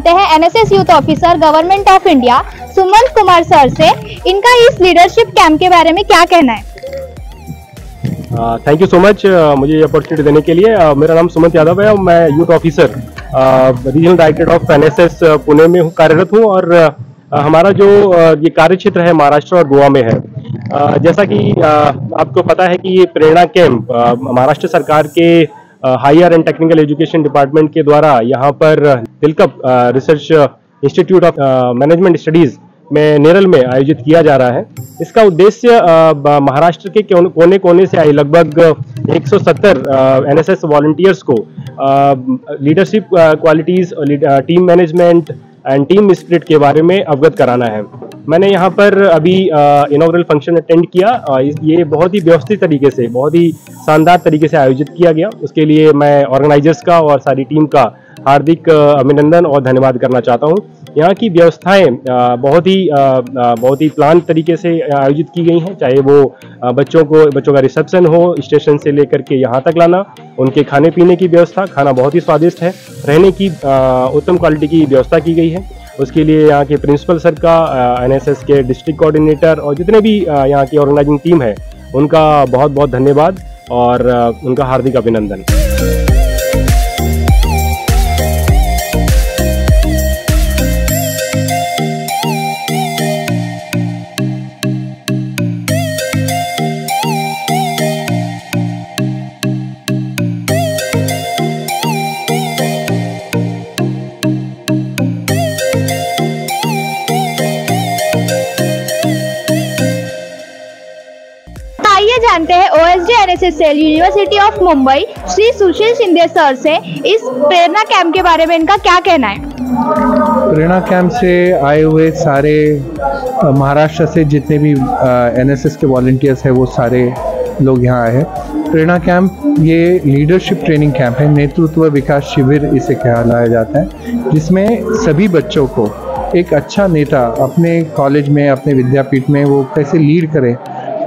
जानते हैं NSS youth officer government of India Sumant Kumar sir से। इनका इस लीडरशिप कैंप के बारे में क्या कहना है? थैंक यू सो मच मुझे ये अपॉर्चुनिटी देने के लिए। uh, मेरा नाम सुमंत यादव है और मैं youth officer regional director of NSS Pune में कार्यरत हूँ और uh, हमारा जो uh, ये कार्य क्षेत्र है महाराष्ट्र और गोवा में है। uh, जैसा कि uh, आपको पता है कि ये प्रेरणा कैंप uh, महाराष्ट्र सरकार के higher and technical education department के द्वारा यहाँ पर Tilak research institute of management studies में नेरल में आयोजित किया जा रहा है। इसका उद्देश्य महाराष्ट्र के कोने कोने से आए लगभग 170 एनएसएस वॉलंटियर्स को leadership qualities team management and team spirit के बारे में अवगत कराना है। मैंने यहाँ पर अभी इनॉग्रल फ़ंक्शन अटेंड किया। इस- ये बहुत ही व्यवस्थित तरीके से, बहुत ही शानदार तरीके से आयोजित किया गया। उसके लिए मैं ऑर्गेनाइजर्स का और सारी टीम का हार्दिक अभिनंदन और धन्यवाद करना चाहता हूँ। यहाँ की व्यवस्थाएँ बहुत ही बहुत ही प्लान तरीके से आयोजित की गई हैं। चाहे वो बच्चों को, बच्चों का रिसेप्शन हो, स्टेशन से लेकर के यहाँ तक लाना, उनके खाने पीने की व्यवस्था, खाना बहुत ही स्वादिष्ट है। रहने की उत्तम क्वालिटी की व्यवस्था की गई है। उसके लिए यहाँ के प्रिंसिपल सर का एनएसएस के डिस्ट्रिक्ट कोऑर्डिनेटर और जितने भी यहाँ की ऑर्गेनाइजिंग टीम है, उनका बहुत बहुत धन्यवाद और उनका हार्दिक अभिनंदन। जानते हैं OSD NSS cell university of Mumbai Shri Sushil Shinde sir से इस प्रेरणा कैंप के बारे में इनका क्या कहना है? प्रेरणा कैंप से आए हुए सारे महाराष्ट्र से जितने भी एनएसएस के वॉल्टियर्स हैं, वो सारे लोग यहाँ आए हैं। प्रेरणा कैंप ये लीडरशिप ट्रेनिंग कैंप है। नेतृत्व विकास शिविर इसे कहलाया जाता है, जिसमें सभी बच्चों को एक अच्छा नेता अपने कॉलेज में, अपने विद्यापीठ में वो कैसे लीड करे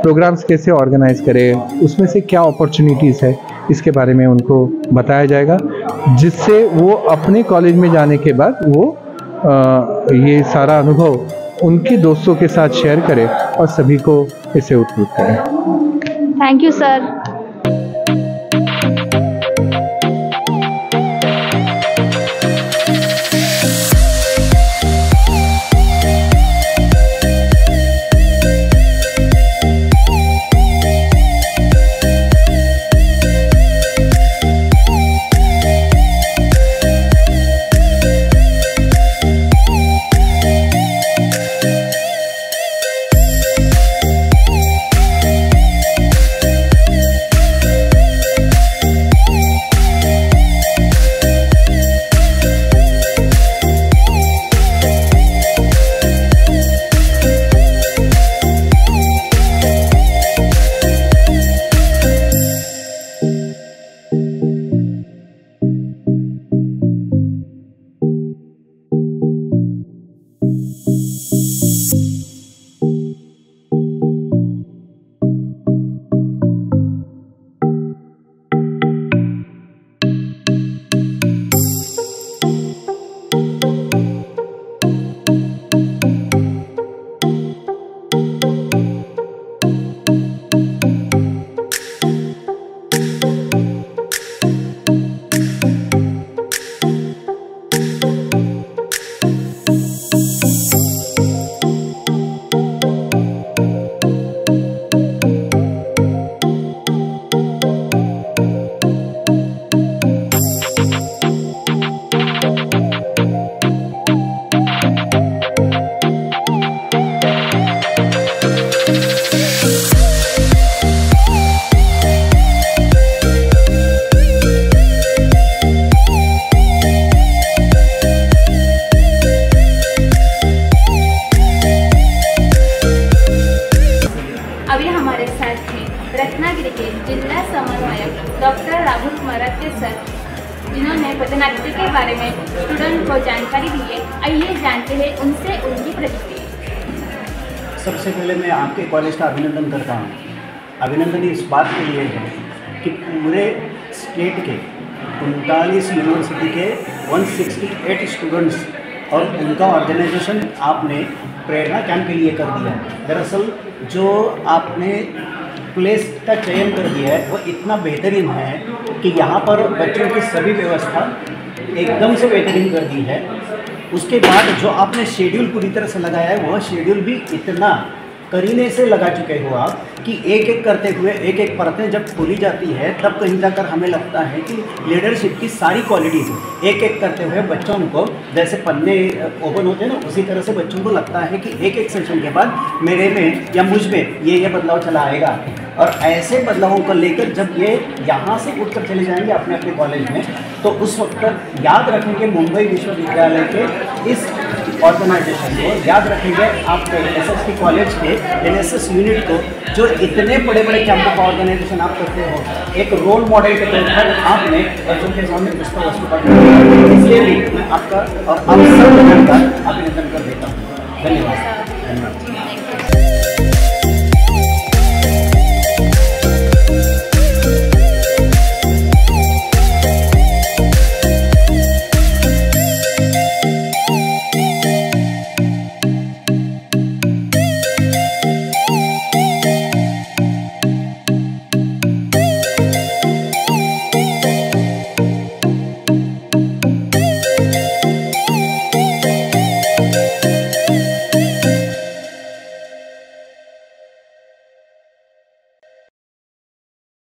प्रोग्राम्स कैसे ऑर्गेनाइज करें उसमें से क्या अपॉर्चुनिटीज़ है इसके बारे में उनको बताया जाएगा जिससे वो अपने कॉलेज में जाने के बाद वो आ, ये सारा अनुभव उनके दोस्तों के साथ शेयर करें और सभी को इसे उत्पुत करें। थैंक यू सर रत्नागिरी के जिला समन्वयक डॉक्टर राहुल मरत्ते सर. जिन्होंने पदनाट्य के बारे में स्टूडेंट को जानकारी दी है. आइए जानते हैं उनसे उनकी प्रतिक्रिया. सबसे पहले मैं आपके कॉलेज का अभिनंदन करता हूँ. अभिनंदन इस बात के लिए है कि पूरे स्टेट के उनतालीस यूनिवर्सिटी के 168 स्टूडेंट्स और उनका ऑर्गेनाइजेशन आपने प्रेरणा कैंप के लिए कर दिया दरअसल जो आपने प्लेस का चयन कर दिया है, वो इतना बेहतरीन है कि यहाँ पर बच्चों की सभी व्यवस्था एकदम से बेहतरीन कर दी है। उसके बाद जो आपने शेड्यूल पूरी तरह से लगाया है, वह शेड्यूल भी इतना करीने से लगा चुके हो आप कि एक एक करते हुए, एक एक परतें जब खोली जाती है, तब कहीं जाकर हमें लगता है कि लीडरशिप की सारी क्वालिटीज़ एक एक करते हुए बच्चों को, जैसे पन्ने ओपन होते हैं ना, उसी तरह से बच्चों को लगता है कि एक एक सेशन के बाद मेरे में या मुझमें ये ये बदलाव चला आएगा। और ऐसे बदलावों को लेकर जब ये यहाँ से उठकर चले जाएँगे अपने अपने कॉलेज में तो उस वक्त तक याद रखेंगे मुंबई विश्वविद्यालय के इस ऑर्गेनाइजेशन को याद रखेंगे आप एस एस पी कॉलेज के एन एस एस यूनिट को, जो इतने बड़े बड़े कैंपों का ऑर्गेनाइजेशन आप करते हो, एक रोल मॉडल के तौर पर आपने बच्चों के सामने पुस्तक वस्तु पर इसलिए भी मैं आपका और आप सब का अभिनंदन